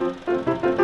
Música